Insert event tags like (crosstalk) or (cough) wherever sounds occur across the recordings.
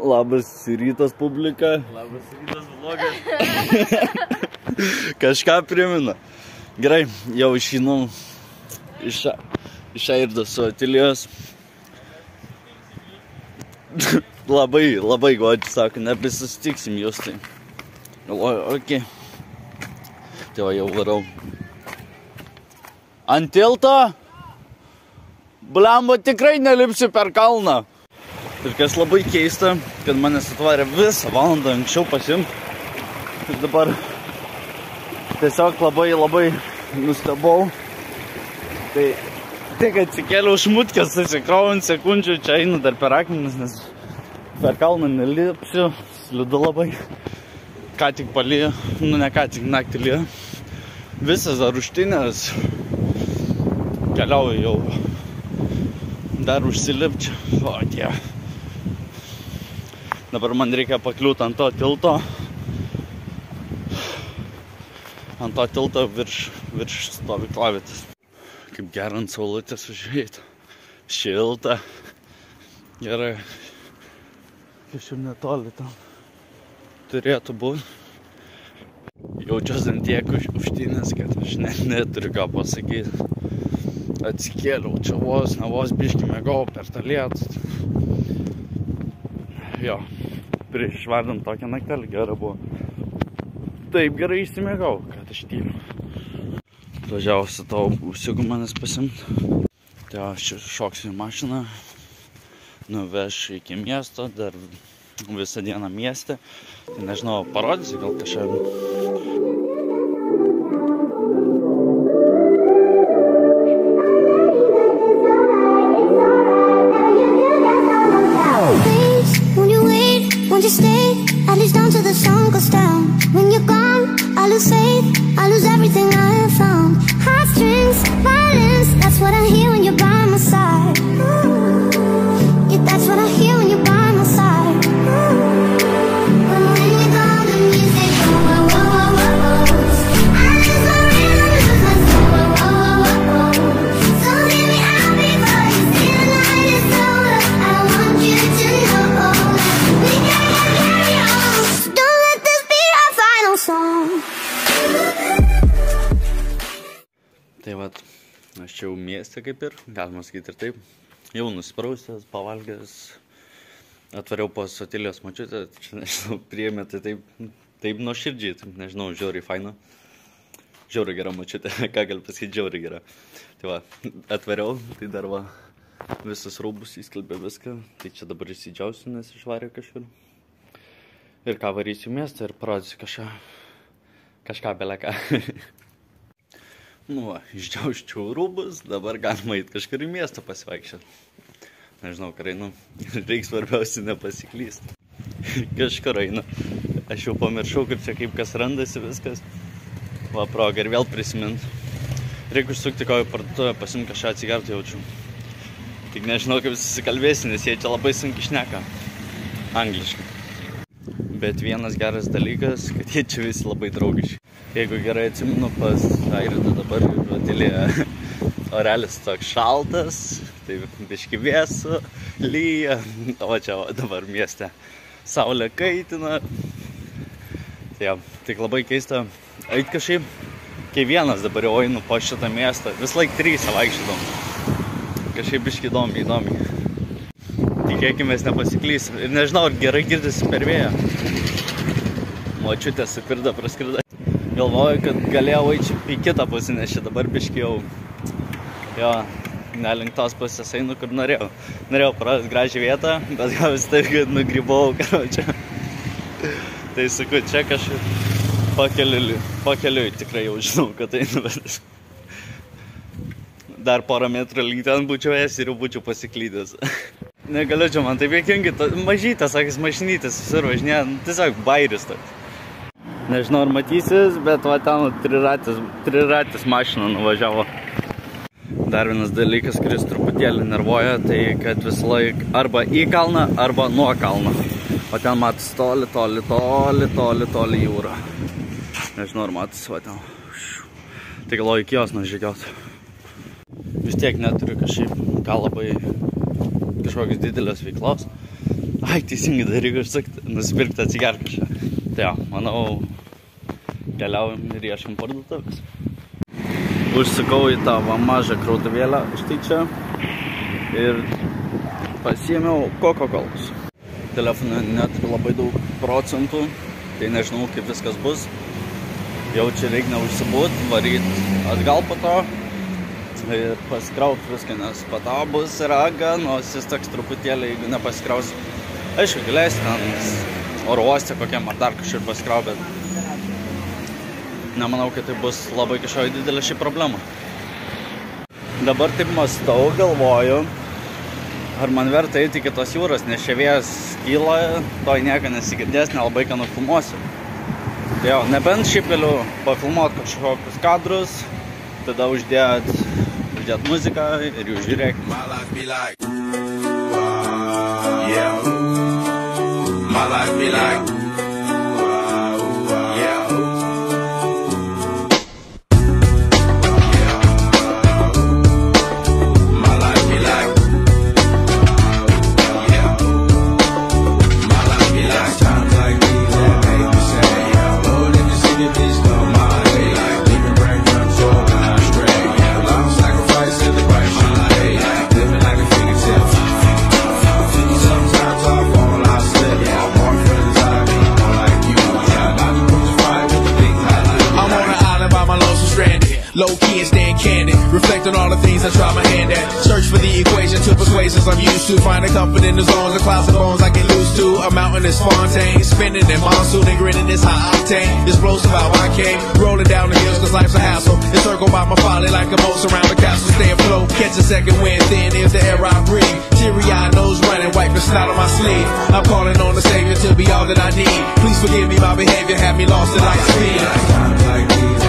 Labas rytas publika. Labas rytas, vlogas. (laughs) Kažką primena. Gerai, jau išinu iš, iš Airdo su Atilijos. (laughs) labai, labai godžiai sako, nebesustiksim jūs tai. Okei. Okay. Tai va jau varau. Ant tilto? Blemba tikrai nelipsiu per kalną. Ir kas labai keista, kad manęs atvarė visą valandą anksčiau pasim. Ir dabar tiesiog labai labai nustebau. Tai tik atsikėliau šmutkės, susikraujant sekundžių, čia einu dar per akmenis, nes per kalną nelipsiu, slidu labai. Ką tik palyja, nu ne ką tik naktį lyja. Visas dar užtinės. Keliauju jau. Dar užsilipčiau. O, tie. Dabar man reikia pakliūti ant to tilto. Ant to tilto virš, virš stovyklavėtis. Kaip gera ant saulutės užėjti. Šilta. Gerai. Kažkaip netoli tam turėtų būti. Jaučiuosi ant tiek už, užtinės, kad aš net neturiu ką pasakyti. Atsikėliau čia vos, ne vos biškį mėgau per tą lietų. Jo, prieš išvardant tokią naktelį gerą buvo. Taip gerai įsimėgau, kad aš tyliu. Važiausiu tavo būsiu manęs pasimti. Tai aš šoksiu į mašiną, nuveš iki miesto, dar visą dieną mieste. Tai nežinau, parodysiu gal kažką. Everything I mieste kaip ir, galima sakyti ir taip. Jau nusprausęs, pavalgęs, atvariau pas Sotilijos mačiutę, čia (laughs) nežinau, priėmė tai taip, taip nuoširdžiai, taip, nežinau, žiauriai faina. Žiauriai gera mačiutė, (laughs) ką galiu pasakyti, žiauriai gera. Tai va, atvariau, tai dar va, visus rūbus įskelbė viską, tai čia dabar įsidžiausiu, nes išvarė kažkur. Ir ką varysiu miestą ir parodysiu kažką, kažką beleką. (laughs) Nu, va, (laughs) išdžiauščiau rūbus, dabar galima eiti kažkur į miestą pasivaikščioti. Nežinau, kur einu. (laughs) Reiks svarbiausia nepasiklysti. (laughs) kažkur einu. Aš jau pamiršau, kaip čia kaip kas randasi viskas. Va, proga ir vėl prisimint. Reikia užsukti kokią parduotuvę, pasimti kažką atsigerti jaučiu. Tik nežinau, kaip susikalbėsi, nes jie čia labai sunkiai šneka. Angliškai. Bet vienas geras dalykas, kad jie čia visi labai draugiški. Jeigu gerai atsimenu, pas Airidą dabar vatilėje (laughs) orelis toks šaltas, tai biški vėsu, lyja, o čia dabar mieste saulė kaitina. Tai ja, tik labai keista, eit kažkaip, kai vienas dabar jau einu po šitą miestą, vis laik trys vaikščiodom. Kažkaip biški įdomi, įdomi. Tikėkime, nepasiklysim. Ir nežinau, ar gerai girdisi per vėją. Močiutė supirda, praskrida. Galvoju, kad galėjau eiti į kitą pusę, nes čia dabar biški jau... Jo, nelink tos pusės einu, kur norėjau. Norėjau parodyti gražią vietą, bet gal vis taip, kad nugribau, (laughs) karočią. tai sakau, čia kažkaip pakeliui, pakeliui tikrai jau žinau, kad einu, (laughs) bet... Dar porą metrų link ten būčiau esi ir jau būčiau pasiklydęs. (laughs) Negaliu čia, man taip jėkingai, mažytas, sakys, mašinytis visur važinėja, nu, tiesiog bairis toks. Nežinau, ar matysis, bet va ten triratis, triratis mašina nuvažiavo. Dar vienas dalykas, kuris truputėlį nervuoja, tai kad visą laiką arba į kalną, arba nuo kalno. O ten matos toli, toli, toli, toli, toli jūra. Nežinau, ar matos, va ten. Tai galvoju, iki jos nužygiauti. Vis tiek neturiu kažkaip ką labai kažkokios didelės veiklos. Ai, teisingai daryk, užsakti, nusipirkti atsigerk kažką. Tai jo, manau, keliaujam ir ieškam parduotuvės. Užsukau į tą va mažą krautuvėlę štai čia ir pasiėmiau Coca-Cola. Telefone net labai daug procentų, tai nežinau kaip viskas bus. Jau čia reikia neužsibūt, varyt atgal po to ir pasikraut viską, nes po to bus raga, nors jis toks truputėlį, jeigu nepasikraus. Aišku, galėsi ten oro uoste kokiam ar dar kažkur pasikraut, bet nemanau, kad tai bus labai kažkokia didelė ši problema. Dabar taip mastau, galvoju, ar man verta eiti iki tos jūros, nes čia vėjas kyla, to nieko nesigirdės, nelabai ką nufilmuosiu. Tai jo, nebent šiaip galiu pafilmuoti kažkokius kadrus, tada uždėt, Projeto Música Rios Direct. My life be like, wow. yeah. My life be like. Things I try my hand at. Search for the equation to persuasions I'm used to. Finding comfort in the zones of clouds and bones I get loose to. A mountain is Fontaine. Spinning in monsoon and grinning is high octane. Explosive how I came. Rolling down the hills cause life's a hassle. Encircled by my folly like a moat around the castle. Stay afloat. Catch a second wind. Thin is the air I breathe. Teary eyed nose running. Wipe the snot on my sleeve. I'm calling on the savior to be all that I need. Please forgive me my behavior. Had me lost in light speed. Times like these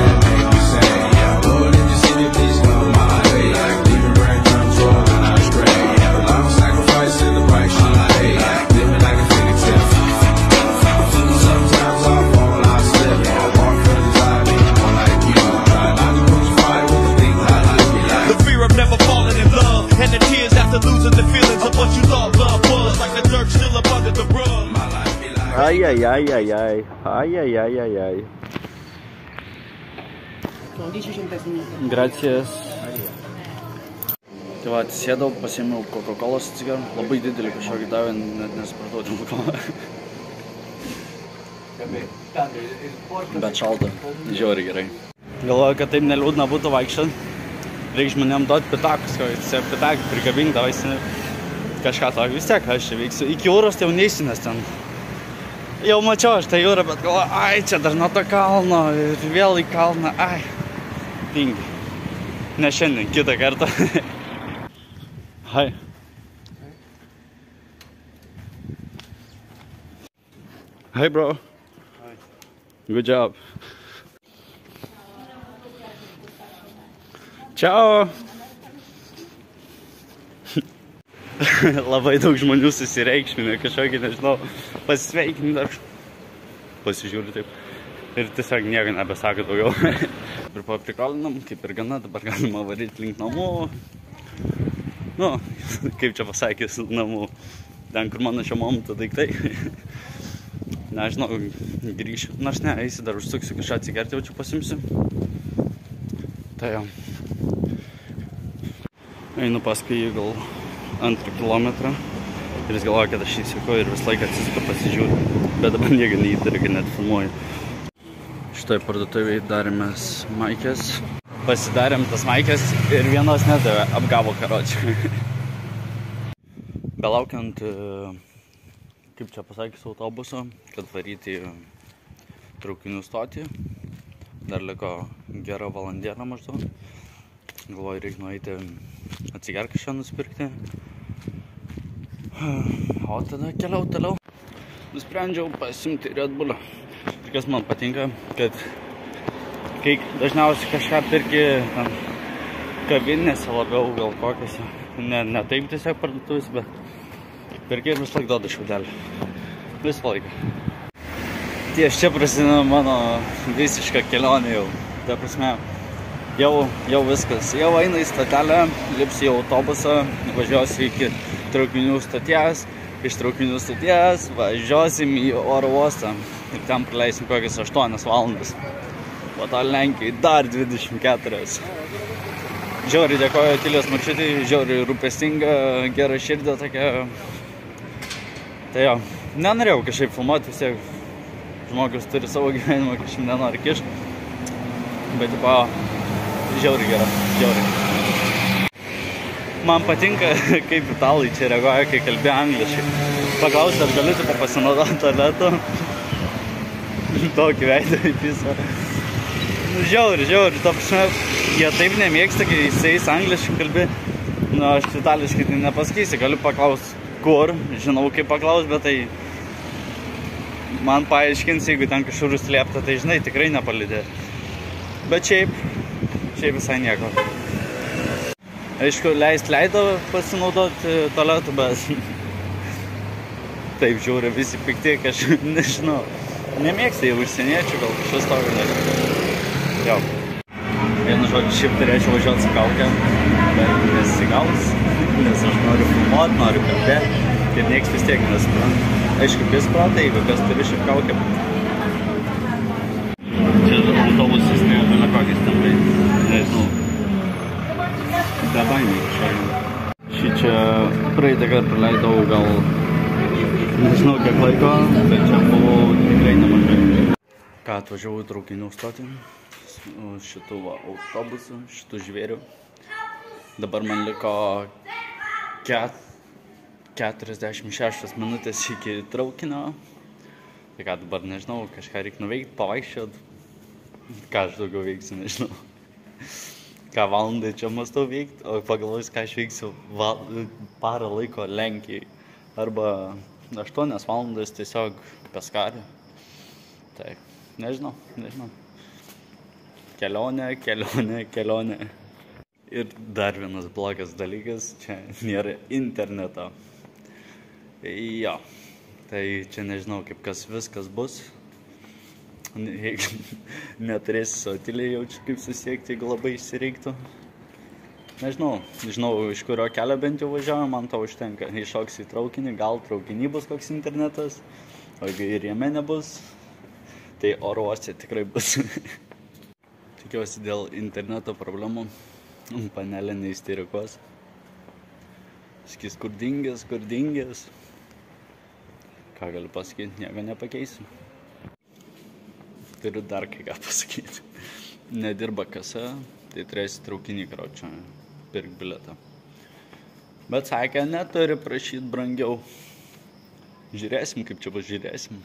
Ai, ai, ai, ai, ai. Ai, ai, ai, ai, ai. Gracijas. Tai va, atsisėdau, pasiėmiau Coca-Colos atsigą. Labai didelį kažkokį davė, net nesupratau dėl ko. Bet šalta, žiauri gerai. Galvoju, kad taip neliūdna būtų vaikščiant. Reikia žmonėm duoti pitakus, kai jis pitakų prikabindavo, jis kažką to vis tiek aš čia veiksiu. Iki jūros tai jau neįsinas ten jau mačiau aš tą jūrą, bet galvoju, ai, čia dar nuo to kalno ir vėl į kalną, ai, tingi. Ne šiandien, kitą kartą. (laughs) Hi. Hi, bro. Hi. Good job. Ciao. (laughs) Labai daug žmonių susireikšminę, kažkokį, nežinau, pasveikinti dar. Pasižiūriu taip. Ir tiesiog nieko nebesako daugiau. (laughs) ir paprikolinam, kaip ir gana, dabar galima varyti link namų. Nu, (laughs) kaip čia pasakys, namų. Ten, kur mano šio momentu daiktai. Nežinau, grįšiu. Aš ne, eisi dar užsuksiu kažką atsigerti, jau čia pasimsiu. Tai jau. Einu paskui jį gal antrą kilometrą. Ir jis galvoja, kad aš įsiku ir visą laiką atsisuku pasižiūriu. Bet dabar nieko neįtariu, kad net filmuoju. Šitoj parduotuviai darėmės maikės. Pasidarėm tas maikės ir vienos nedavė, apgavo karočią. (laughs) Belaukiant, e, kaip čia pasakys, autobuso, kad varyti traukinių stotį. Dar liko gera valandėlė maždaug. Galvoju, reikia nueiti atsigerti šią nusipirkti. O tada keliau toliau. Nusprendžiau pasimti Red Bullą. Ir kas man patinka, kad kai dažniausiai kažką pirki ten kavinėse labiau gal kokiose, ne, ne taip tiesiog parduotuvės, bet pirki ir vis laik duoda šiaudelį. Visą laiką. Ties čia prasideda mano visiška kelionė jau. Ta prasme, jau, jau viskas. Jau eina į stotelę, lipsiu į autobusą, važiuosiu iki traukinių stoties, iš traukinių stoties, važiuosim į oro uostą ir ten praleisim kokias 8 valandas. Po to Lenkijai dar 24. Žiauriai dėkoju Tilės mačiutį, žiauriai rūpestinga, gera širdė tokia. Tai jo, nenorėjau kažkaip filmuoti, vis tiek žmogus turi savo gyvenimą, kažkaip nenori kišti. Bet, tipo, žiauriai gera, žiauriai. Man patinka, (laughs) kaip italai čia reaguoja, kai kalbė angliškai. Paklausia, ar galiu tipo pasinaudoti tualetu. (laughs) Tokį veidą į pisą. Nu, žiauri, žiauri, to prasme, jie taip nemėgsta, kai jisai angliškai kalbi. Nu, aš itališkai tai nepasakysiu, galiu paklausti, kur, žinau, kaip paklausti, bet tai man paaiškins, jeigu ten kažkur užslėpta, tai žinai, tikrai nepalidė. Bet šiaip, šiaip visai nieko. Aišku, leist leido pasinaudoti tualetu, bet taip žiūri visi pikti, kažkaip (laughs) nežinau. Nemėgsta jie užsieniečių, gal kažkas tokio nežinau. Jo. Vienu žodžiu, šiaip turėčiau važiuoti su kaukę, bet nesigaus, (laughs) nes aš noriu filmuoti, noriu kalbėti ir nieks vis tiek nesupranta. Aišku, vis supranta, jeigu kas turi šiaip kaukę. Čia autobusas ne, ne kokias ten tai, nežinau. Bebaimiai kažkokia. Šį čia kartą praleidau gal nežinau kiek laiko, bet čia buvau tikrai nemažai. Ką atvažiavau į traukinių stotį, šitų va, autobusų, šitų žvėrių. Dabar man liko ket, 46 minutės iki traukinio. Tai ką dabar nežinau, kažką reikia nuveikti, pavaikščiot. Ką aš daugiau veiksiu, nežinau. Ką valandą čia mastau veikti, o pagalvojus, ką aš veiksiu val... parą laiko Lenkijai. Arba 8 valandas tiesiog peskarį. Tai nežinau, nežinau. Kelionė, kelionė, kelionė. Ir dar vienas blogas dalykas, čia nėra interneto. Jo, tai čia nežinau, kaip kas viskas bus. (laughs) Jeigu neturėsi sotilį, jaučiu kaip susiekti, jeigu labai išsireiktų. Nežinau, žinau, iš kurio kelio bent jau važiuoju, man to užtenka. Iššoks į traukinį, gal traukinį bus koks internetas, o jeigu ir jame nebus, tai oro uoste tikrai bus. (laughs) Tikiuosi dėl interneto problemų panelė neįsterikuos. Skis skurdingas, skurdingas. Ką galiu pasakyti, nieko nepakeisiu. Turiu dar kai ką pasakyti. Nedirba kasa, tai turėsi traukinį kraučio, pirk biletą. Bet sakė, neturi prašyti brangiau. Žiūrėsim, kaip čia bus, žiūrėsim.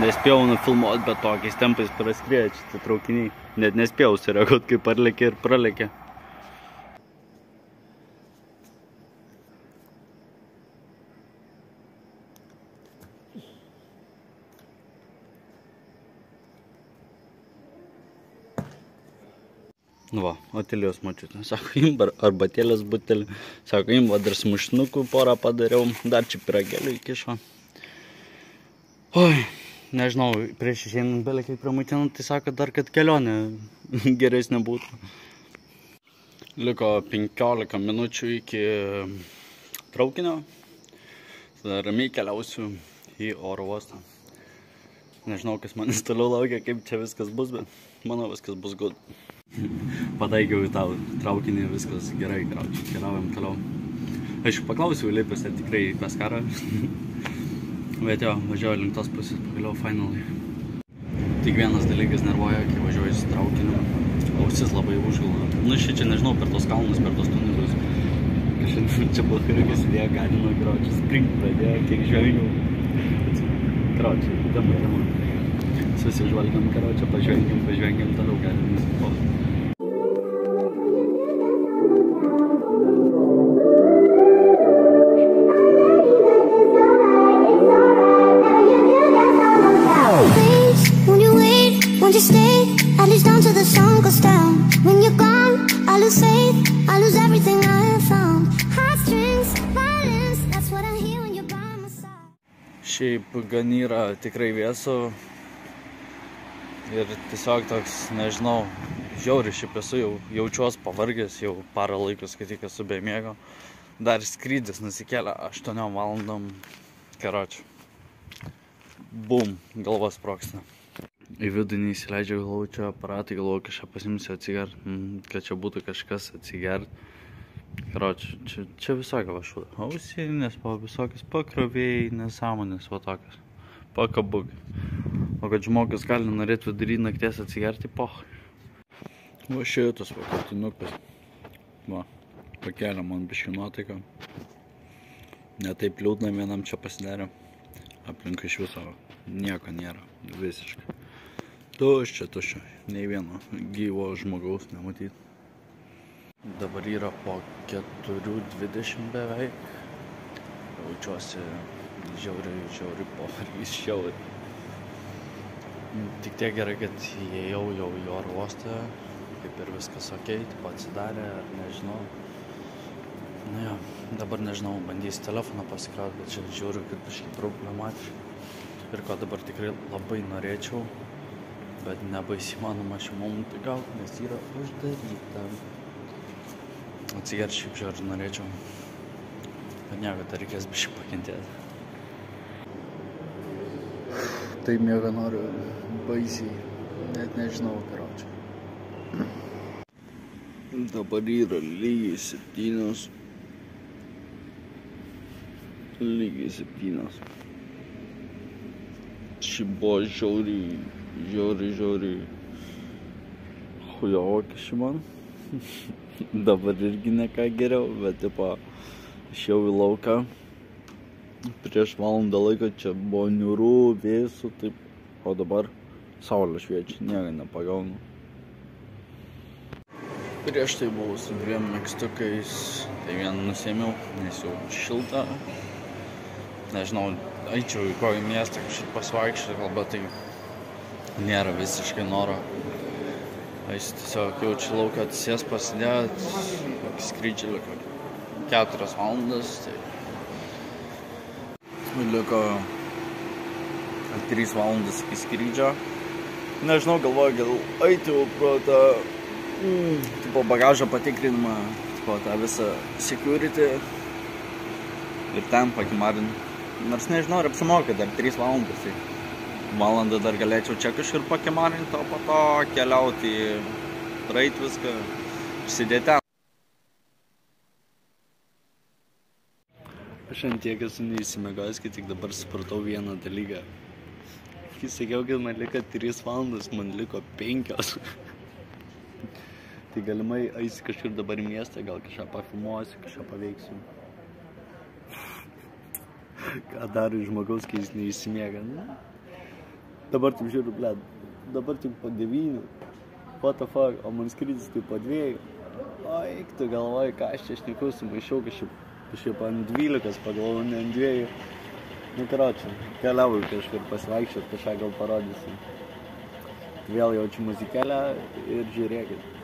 Nespėjau nufilmuoti, bet tokiais tempais praskrieja čia traukiniai. Net nespėjau sureaguoti, kaip parlėkė ir pralėkė. Va, Otilijos mačiutė. Sako, ar- arbatėlės butelį. Sako, va, dar smušinukų porą padariau. Dar čia piragėlių įkišo. Oi, nežinau, prieš išeinant belė kiek pramaitinant, tai sako dar, kad kelionė (laughs) geresnė būtų. Liko 15 minučių iki traukinio. Tada ramiai keliausiu į oro uostą. Nežinau, kas manęs toliau laukia, kaip čia viskas bus, bet manau viskas bus good. (laughs) Pataikiau į tą traukinį, viskas gerai, keliaujam toliau. Aš paklausiau lipęs, ar tikrai peskarą. (laughs) Bet jo, važiuoju link tos pusės, pagaliau finalai. Tik vienas dalykas nervuoja, kai važiuoju su traukiniu. Ausis labai užgula. Nu, šį čia nežinau, per tos kalnus, per tos tunelius. Kažkaip (laughs) čia chirurgas idėja, galima gročiai springt pradėjo, kiek žvelgiau. Gročiai, tema, tema. Susižvalgiam, karočią, pažvelgiam, pažvelgiam, toliau galim nusipoti. Please, won't you wait? Won't you stay? At least until the sun goes down. When you're gone, I lose faith. I lose everything I have found. Heartstrings, violence. That's what I hear when you're by my side. Šiaip gan yra tikrai vėsų ir tiesiog toks, nežinau, žiauriai šiaip esu, jau jaučiuos pavargęs, jau parą laikus, kai tik esu be miego. Dar skrydis nusikėlė 8 valandom. Karočiui. Bum, galvas proksna. Į vidų neįsileidžiu, galvoju, čia aparatai, galvoju, kažką pasimsiu atsigert, mm, kad čia būtų kažkas atsigert. Karočiui, čia, čia visokio vašu. Ausinės, po visokios pakrovėjai, nesąmonės, va tokios. Pakabug. O kad žmogus gali norėti vidury nakties atsigerti, poh. Va šitas pakatinukas. Va, pakelia man biškį nuotaiką. Netaip liūdna vienam čia pasidarė. Aplink iš viso nieko nėra. Visiškai. Tuščia, tuščia. Nei vieno gyvo žmogaus nematyti. Dabar yra po 4.20 beveik. Jaučiuosi žiauriai, žiauriai pavargys, žiauriai. Tik tiek gerai, kad įėjau jau į oro uostą, kaip ir viskas ok, taip atsidarė, ar nežinau. Na jo, dabar nežinau, bandysiu telefoną pasikrauti, bet čia žiūriu, kad kažkaip problematiška. Ir ko dabar tikrai labai norėčiau, bet nebaisi manoma šiuo momentu gauti, nes yra uždaryta. Atsigerti šiaip žiūrį norėčiau. Bet nieko, tai reikės biškai pakentėti. Tai miega noriu baisiai, net nežinau, karočią. Dabar yra lygiai septynios. Lygiai septynios. Ši buvo žiauriai, žiauriai, žiauriai. Hujovo kiši man. (laughs) Dabar irgi ne ką geriau, bet tipo, išėjau į lauką. Prieš valandą laiko čia buvo niūru, vėsų, taip. O dabar saulė šviečia, nieko nepagaunu. Prieš tai buvau su dviem mėgstukais, tai vieną nusėmiau, nes jau šilta. Nežinau, eičiau į kokį miestą kažkaip pasvaikščioti, gal, bet tai nėra visiškai noro. Aš tiesiog jaučiu lauką atsisės pasidėt, kokį skrydžią liko keturias valandas, tai liko trys valandas iki skrydžio. Nežinau, galvoju, gal eiti pro tą mm, tipo bagažo patikrinimą, tipo tą visą security ir ten pakimarinti. Nors nežinau, ar apsimoka dar 3 valandas. Tai valandą dar galėčiau čia kažkur pakimarinti, o po to keliauti, praeiti viską, užsidėti Aš ant tiek esu neįsimegojęs, kad tik dabar supratau vieną dalyką. Kai sakiau, kad man liko 3 valandas, man liko 5. tai galimai eisi kažkur dabar į miestą, gal kažką pafilmuosiu, kažką paveiksiu. Ką daro žmogaus, kai jis neįsimiega. Na, dabar taip žiūriu, bled, dabar tik po 9. What the fuck, o man skrydis tik po 2. O, eik tu galvoji, ką aš čia šneku, sumaišiau kažkaip, kažkaip ant 12, pagalvoju, ne ant 2. Nu, karočią, keliauju kažkur pasivaikščiot, kažką gal parodysiu. Vėl jaučiu muzikelę ir žiūrėkit.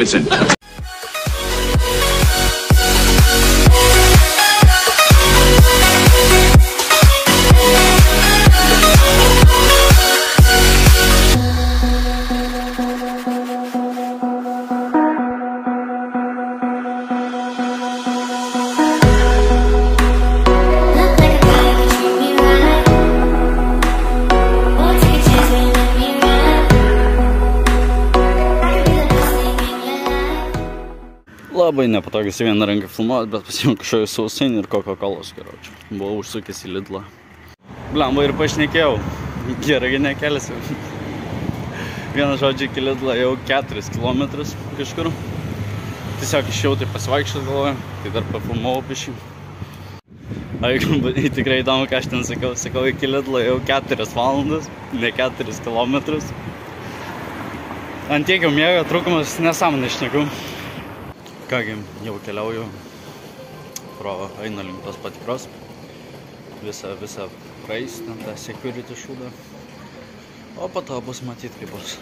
Davidson. Labai nepatogiai su viena ranka filmuoti, bet pasiėmiau kažkokį sausainį ir Coca-Cola, karočiui. Buvau užsukęs į Lidlą. Blemba ir pašnekėjau. Gerai, nekeliasi. Vieną žodžią iki Lidlą jau 4 km kažkur. Tiesiog išėjau tai pasivaikščioti galvoju, tai dar pafilmavau pišį. Ai, (laughs) tikrai įdomu, ką aš ten sakau. Sakau, iki Lidlo jau 4 valandas, ne 4 km. Ant tiek jau mėgo trūkumas nesąmonė išneku. Kągi, jau keliauju pro einu link tos patikros. Visą, visą praeis, ten tą security šūdą. O po to bus matyti, kaip bus.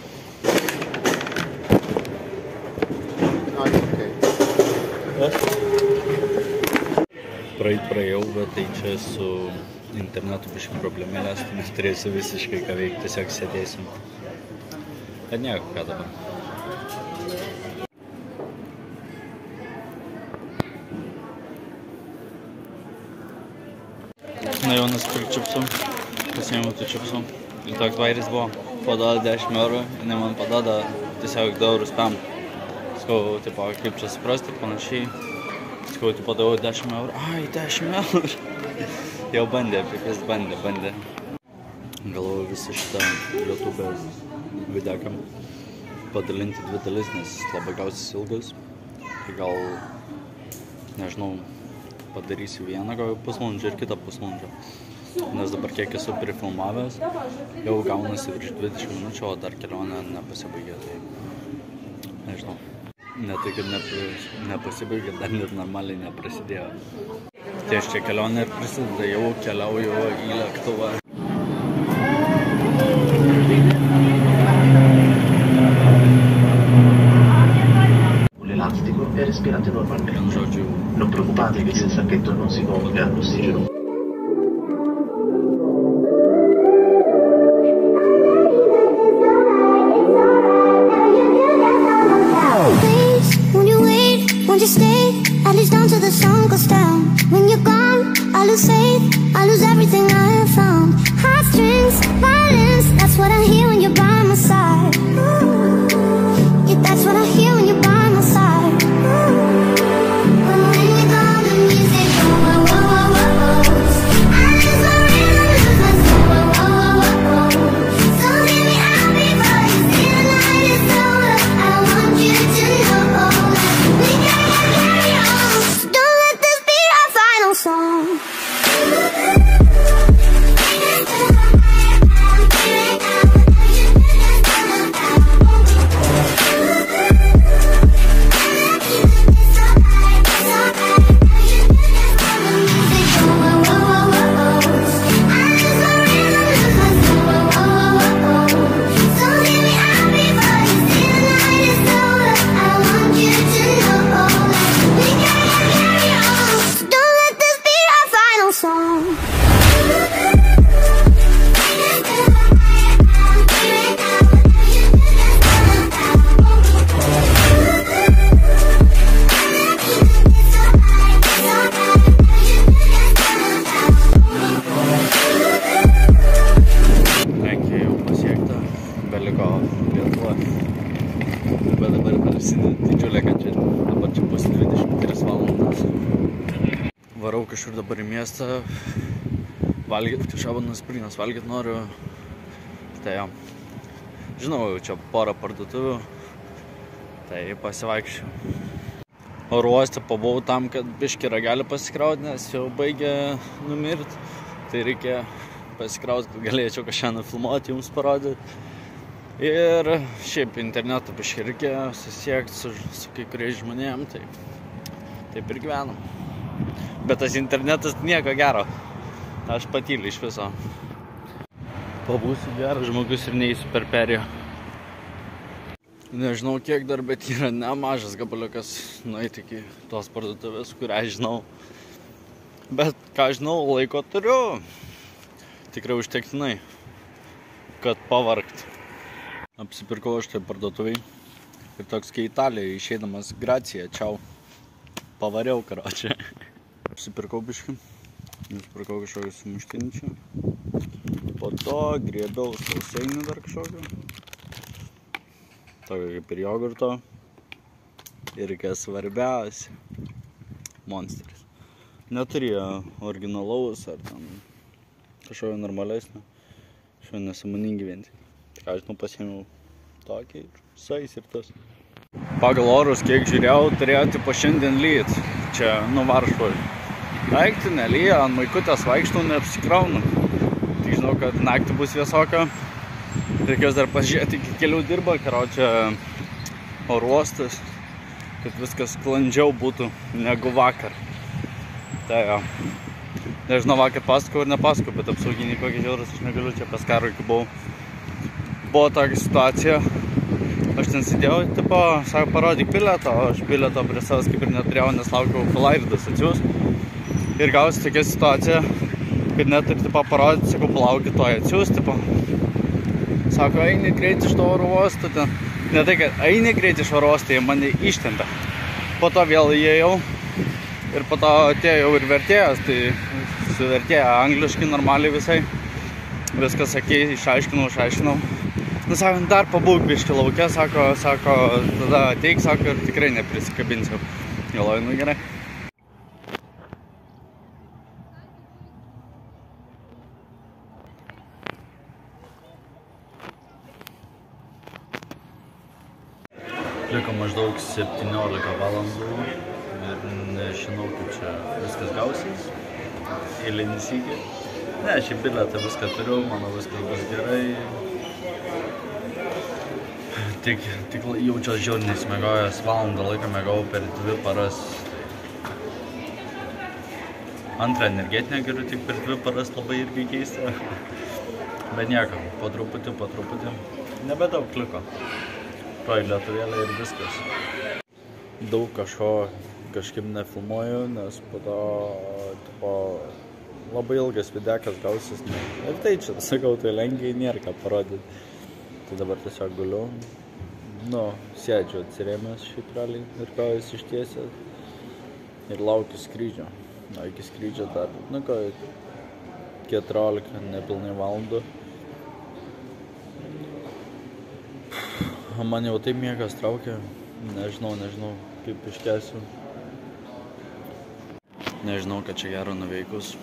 Praeit praėjau, bet tai čia su internetu biškai problemėlės, tai neturėsiu visiškai ką veikti, tiesiog sėdėsim. Bet nieko, ką dabar. Jau nusipirk čipsų, pasiėmiau tų čipsų. Ir toks vairis buvo, paduoda 10 eurų, jinai man paduoda tiesiog 2 eurus pam. Skau, tipo, kaip čia suprasti, panašiai. Skau, tipo, daviau 10 eurų. Ai, 10 eurų. jau bandė, pikis bandė, bandė. Galvoju visą šitą YouTube videokam padalinti dvi dalis, nes labai gausis ilgas. Tai gal, nežinau, padarysiu vieną gal pusvalandžio ir kitą pusvalandžio. Nes dabar kiek esu prifilmavęs, jau gaunasi virš 20 minučių, o dar kelionė nepasibaigė. Tai nežinau. Ne tai, kad nepasibaigė, dar net normaliai neprasidėjo. Tai aš čia kelionė ir prasideda, jau keliauju į lėktuvą. E respirate normalmente. Non preoccupatevi se il sacchetto non si gonfia, l'ossigeno Kažkur dabar į miestą, valgyti, tai šabanas prynas, valgyti noriu. Tai jo. Žinau, čia porą parduotuvių, tai pasivaikščiau. Oro uoste pabuvau tam, kad biški ragelį pasikrauti, nes jau baigė numirti. Tai reikia pasikrauti, kad galėčiau kažką nufilmuoti, jums parodyti. Ir šiaip internetu biški reikia susiekti su, su kai kuriais žmonėm, tai taip ir gyvenam. Bet tas internetas nieko gero. Aš patyliu iš viso. Pabūsiu geras žmogus ir neįsiu per perėjo. Nežinau kiek dar, bet yra nemažas gabaliukas nueiti iki tos parduotuvės, kurią žinau. Bet ką žinau, laiko turiu. Tikrai užtektinai, kad pavargt. Apsipirkau aš tai parduotuviai. Ir toks kai Italija, išeidamas Gracija, čiau. Pavariau, karočią. Apsipirkau biškį. Nusipirkau kažkokį sumuštinį čia. Po to griebiau sausainių dar kažkokio. Tokio kaip ir jogurto. Ir kas svarbiausia, monsteris. Neturėjo originalaus ar ten kažkokio normalesnio. Šio nesąmoningi vien. Tai ką aš nu pasiėmiau tokį ir sais ir tas. Pagal orus, kiek žiūrėjau, turėjo tipo šiandien lyt. Čia nu Varšuvoj. Naktį nelyja, ant maikutės vaikštau, neapsikraunu. Tik žinau, kad naktį bus vėsoka. Reikės dar pažiūrėti, iki kelių dirba, karo čia oro uostas, kad viskas sklandžiau būtų negu vakar. Tai jo. Nežinau, vakar pasakau ar nepasakau, bet apsauginiai kokie žiaurus, aš negaliu čia pas karo iki buvau. Buvo tokia situacija, aš ten sėdėjau, tipo, sako, parodyk bilietą, o aš bilietą prie savęs kaip ir neturėjau, nes laukiau, kol Airidas atsiūs. Ir gausi tokia situacija, kad net ir, tipo, parodyti, sakau, palaukit to atsiūs, tipo. Sako, eini greit iš to oro uosto ten. Ne tai, kad eini greit iš oro uosto, jie mane ištempė. Po to vėl įėjau ir po to atėjo jau ir vertėjas, tai su vertėja angliškai normaliai visai. Viskas sakė, išaiškinau, išaiškinau. Nu, sako, dar pabūk biški laukia, sako, sako, tada ateik, sako, ir tikrai neprisikabinsiu. Galvoju, nu gerai. Liko maždaug 17 valandų ir nežinau, kaip čia viskas gausis. Eilinį sykį. Ne, šį bilietą viską turiu, manau viskas bus gerai. Tik, tik jaučiuosi žiauriai nesmegojęs, valandą laiko mėgau per dvi paras. Antrą energetinę geriu tik per dvi paras labai irgi keista. Bet nieko, po truputį, po truputį. Nebedaug liko. Toj lietuvėlė ir viskas. Daug kažko kažkaip nefilmuoju, nes po to tipo, labai ilgas videkas gausis. Ne. Ir tai čia, sakau, tai lengviai nėra ką parodyti. Tai dabar tiesiog guliu. Nu, sėdžiu atsirėmęs šiaip realiai ir kojas ištiesęs. Ir laukiu skrydžio. Na, iki skrydžio dar, nu, ko, 14 nepilnai valandų. Man jau taip miegas traukia. Nežinau, nežinau, kaip iškesiu. Nežinau, ką čia gero nuveikus.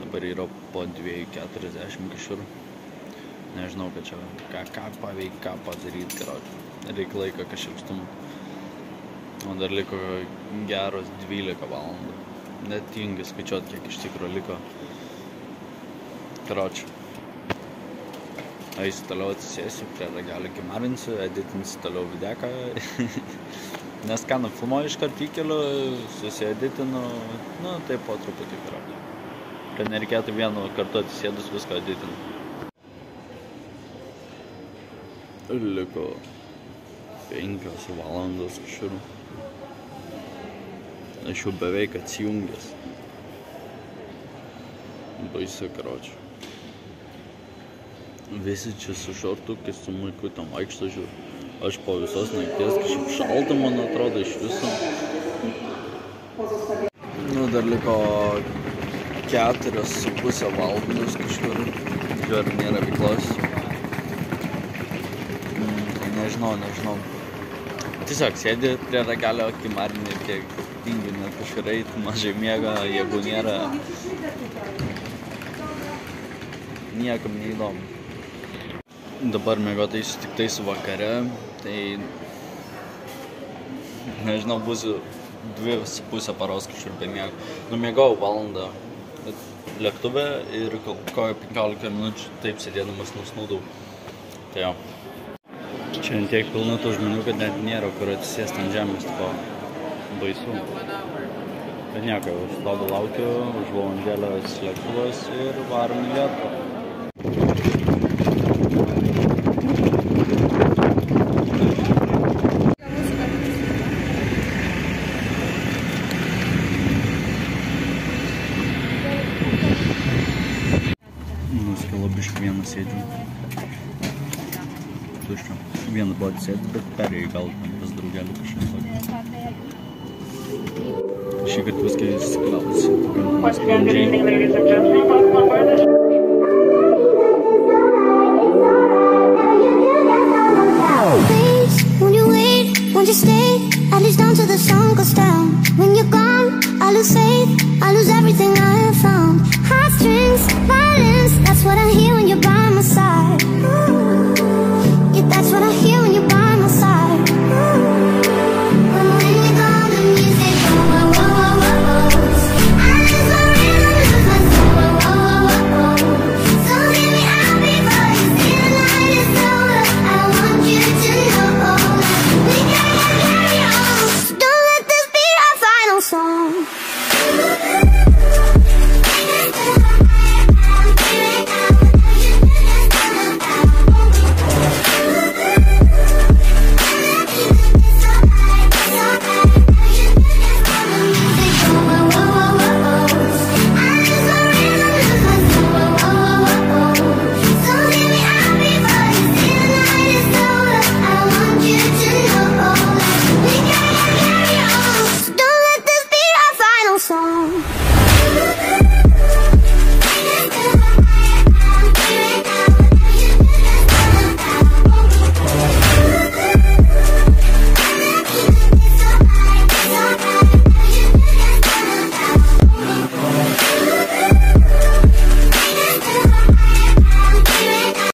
Dabar yra po 2.40 kažkur. Nežinau, ką čia, ką, ką paveik, ką padaryti, karočiui. Reikia laiko kažkiek stumti. O dar liko geros 12 valandų. Net tingi skaičiuoti, kiek iš tikrųjų liko. Karočiui. Eisiu toliau atsisėsiu prie ragelio kimarinsiu, editinsiu toliau videką. Nes ką, nufilmuoju iš karto įkeliu, susieditinu, nu, taip po truputį karočiui. Kad nereikėtų vienu kartu atsisėdus viską editinu. Liko penkios valandos kažkur. Aš jau beveik atsijungęs. Baisu, karočiui. Visi čia su šortukais, su maikutam vaikšto žiūri. Aš po visos nakties kažkaip šalta, man atrodo, iš viso. Nu, dar liko keturios su pusę valandos kažkur. Žiūri, nėra veiklos. Mm, nežinau, nežinau. Tiesiog sėdi prie ragelio akimarinį ir kiek tingi net kažkur eiti, mažai miega, jeigu nėra. Niekam neįdomu. Dabar mėgotais tik tais vakare, tai nežinau, būsiu dvi su pusę paros kažkur be miego. Numiegau valandą lėktuve ir kokią 15 minučių taip sėdėdamas nusnūdau. Tai jo. Čia tiek pilna tų žmonių, kad net nėra kur atsisėsti ant žemės, tipo baisu. Bet nieko, jau stovu laukiu, už valandėlės lėktuvas ir varom į Lietuvą. Nuskilo biškai vienas sėdžiu. Tuščio. Vienas buvo atsėdęs, bet perėjai